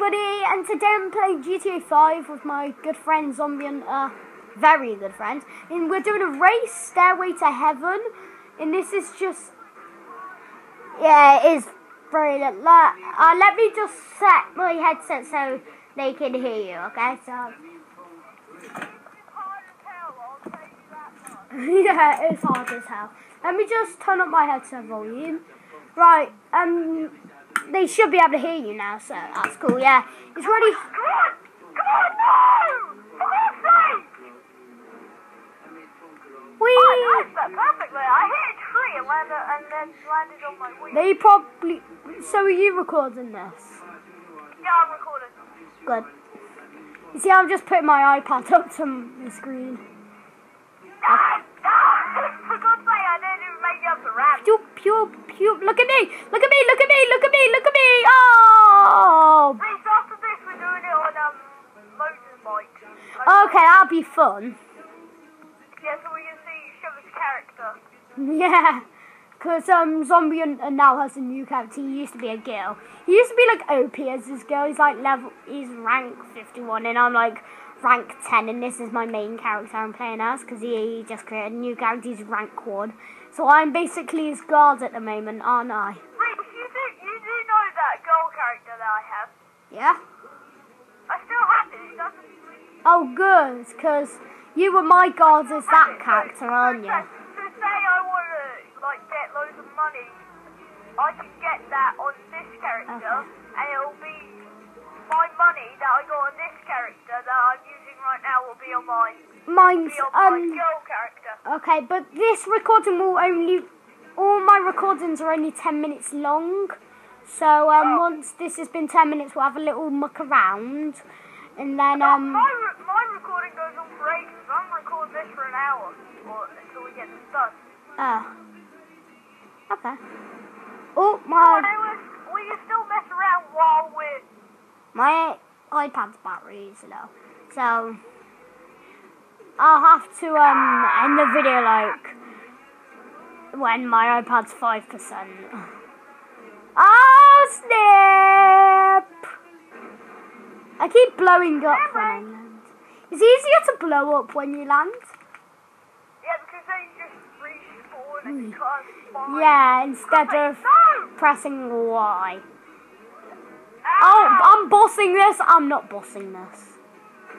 everybody, and today I'm playing GTA 5 with my good friend Zombie and uh, very good friend. And we're doing a race, Stairway to Heaven. And this is just, yeah, it is very, uh, let me just set my headset so they can hear you, okay? So, yeah, it's hard as hell. Let me just turn up my headset volume. Right, um, they should be able to hear you now, so that's cool. Yeah, it's ready. Come on! Come on, no! For God's sake! I timed that perfectly. I hit a tree and landed, and then landed on my wing. They probably. So are you recording this? Yeah, I'm recording. Good. You see, I'm just putting my iPad up to the screen. Ah, ah, For God's sake, I didn't even make it up the ramp. Pew, pew, pew. Look at me! Look at me! Look at me! Look at me! Be fun. Yeah, so we can see each other's character. Yeah, because um, Zombie and, and now has a new character. He used to be a girl. He used to be like OP as this girl. He's like level, he's rank 51, and I'm like rank 10. And this is my main character I'm playing as because he, he just created a new character. He's rank 1. So I'm basically his guard at the moment, aren't I? Wait, you do, you do know that girl character that I have? Yeah? I still have it. It doesn't. Oh, good, because you were my god as that character, aren't you? To say I want to like get loads of money, I can get that on this character, Okay. and it'll be my money that I got on this character that I'm using right now will be on my Mine's, be on my um, girl character. Okay, but this recording will only. All my recordings are only 10 minutes long. So um, Oh. once this has been 10 minutes, we'll have a little muck around. And then, um. my my recording goes on for ages. I'm recording this for an hour, or until we get this done. Uh, okay. Oh, So my, anyways, we can still mess around while we're my iPad's battery is low. So. I'll have to um end the video like when my iPad's 5%. Oh, snap! I keep blowing up when I land. It's easier to blow up when you land. yeah, because then you just respawn and you can't spawn. Yeah, instead of pressing Y. Ah! Oh, I'm bossing this. I'm not bossing this.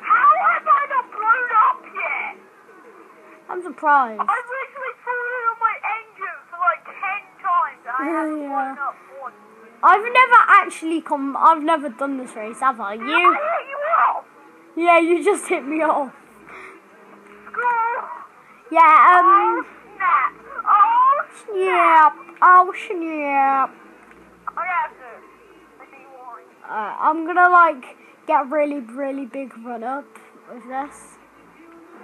How have I not blown up yet? I'm surprised. I've literally fallen on my engine for like ten times. I haven't Yeah. blown up. I've never actually come. I've never done this race, have I? I You? hit you off. Yeah, you just hit me off. Yeah. Oh Um. snap. Oh snap. Snap. Oh snap. I have to. be warned. Uh, I'm gonna like get really, really big run up with this.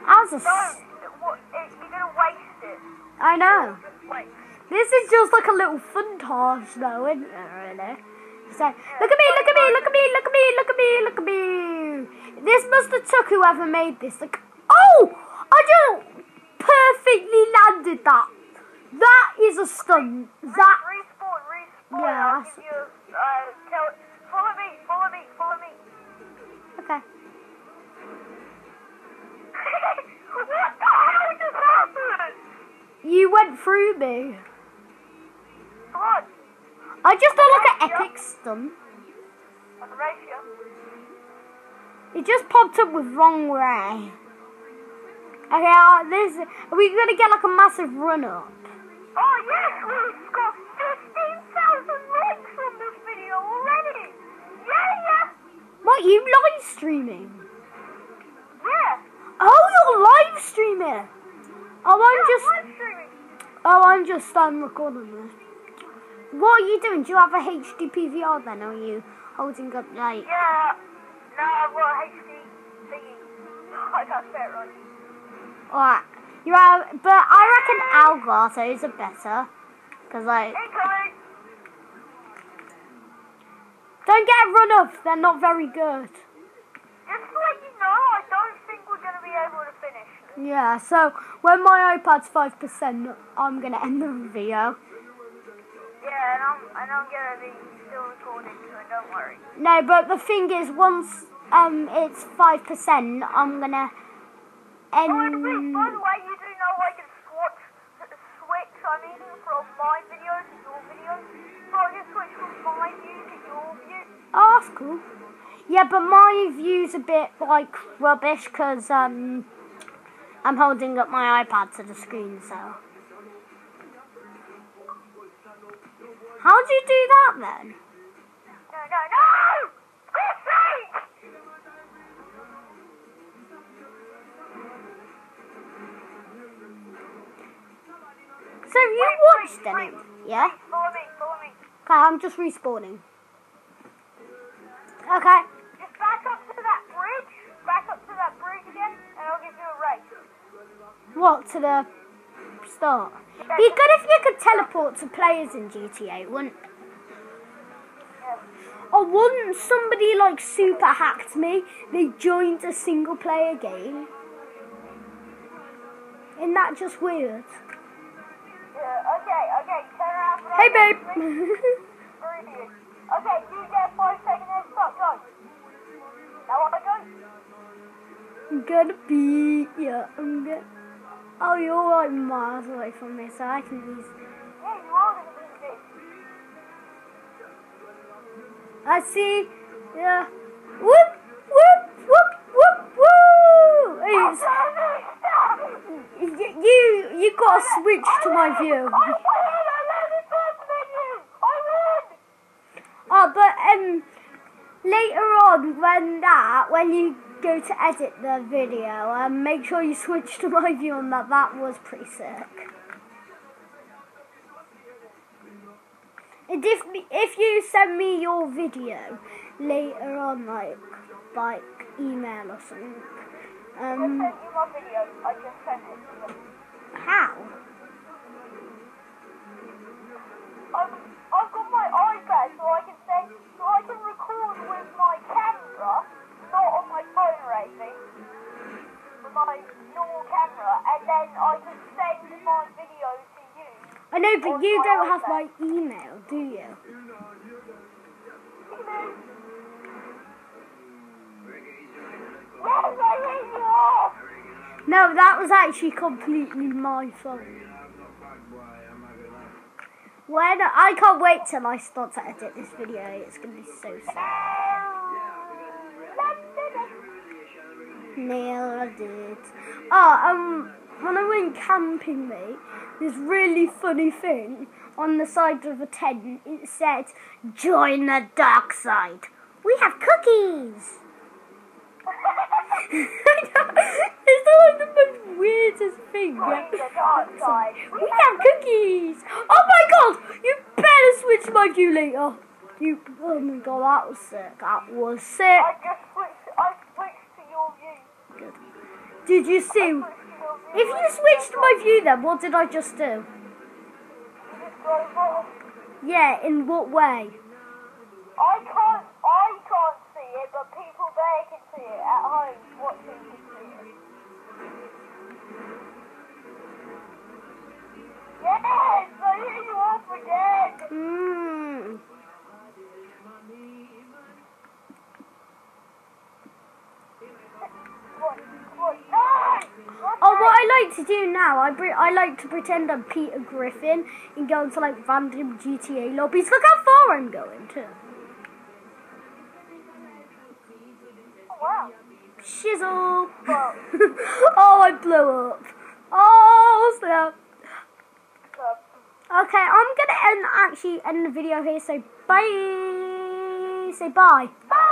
As a. Don't. What? It, you're gonna waste it. I know. This is just like a little funtage, though, isn't it? Really. So, look at me, look at me, look at me, look at me, look at me, look at me. This must have took whoever made this. Like, oh, I just perfectly landed that. That is a stunt. That Respawn, respawn. Yeah, that's- you. Uh, tell. Follow me. Follow me. Follow me. okay. what the hell just happened? You went through me. I just done like an epic stunt. On. It just popped up with wrong way. Okay, uh, this are we gonna get like a massive run up? Oh yes, we've got 15,000 likes on this video already. Yeah, yeah. What you live streaming? Yeah. Oh, you're live streaming. Oh, I'm yeah, just. live streaming. Oh, I'm just um recording this. What are you doing? Do you have a HD PVR then? Or are you holding up like? Yeah. No, I've got a HD thingy. I can't say it right. Alright. You have, but I reckon Elgato's are better. Cause like, don't get run up. They're not very good. Just to let you know, I don't think we're going to be able to finish this. Yeah. So when my iPad's five percent, I'm gonna end the video. Yeah, and I'm, and I'm going to be still recording. it, don't worry. No, but the thing is, once um it's five percent, I'm gonna Oh, and wait, by the way, you do know I can switch, switch, I mean, from my videos to your videos. So I can switch from my view to your view. Oh, that's cool. Yeah, but my view's a bit like rubbish because um I'm holding up my iPad to the screen, so. How'd you do that then? No, no, no! So you Wait, watched wait, any? wait. Yeah. Follow me, follow me. Okay, I'm just respawning. Okay. Just back up to that bridge, back up to that bridge again, and I'll give you a race. What to the start? Be good if you could teleport to players in GTA, wouldn't? Yeah. Or once somebody like super hacked me, they joined a single player game. Isn't that just weird? Yeah, okay, okay, turn around Hey babe. Okay, you get five seconds and stop, go. Now I go. I'm gonna beat you. I'm gonna. Oh, you're like miles away from me, so I can use. Me. I see. Yeah. Whoop whoop whoop whoop woo. It's, you you gotta switch to my view. Oh, but um, later on when that when you go to edit the video, and make sure you switch to my view on that. That was pretty sick. And if if you send me your video later on, like like email or something, I um, sent you my video. I just sent it to you. how? I've, I've got my iPad so I can send, so I can record with my camera, not on my phone or anything, with my normal camera, and then I can send my video to you. But you don't have my email, do you? No, that was actually completely my fault. When I can't wait till I start to edit this video, it's gonna be so sick. Nailed it. Oh, um, when I went camping, mate, this really funny thing on the side of a tent. It said, "Join the dark side. We have cookies." it's like the most weirdest thing. Join the dark side. We have cookies. Oh my god! You better switch my view later. You. Oh my god, that was sick. That was sick. I just switched, I switched to your view. Did you see? If you switched my view, then what did I just do? You just drove off. Yeah, in what way? I can't, I can't see it, but people there can see it at home watching can see it. Yes, I hit you off again. Hmm. What? What? No! Oh, what I like to do now, I I like to pretend I'm Peter Griffin and go into like random GTA lobbies. Look how far I'm going to. Oh, wow. Shizzle. Oh, I blew up. Oh, snap. Okay, I'm gonna end actually end the video here. So bye. Say bye. bye!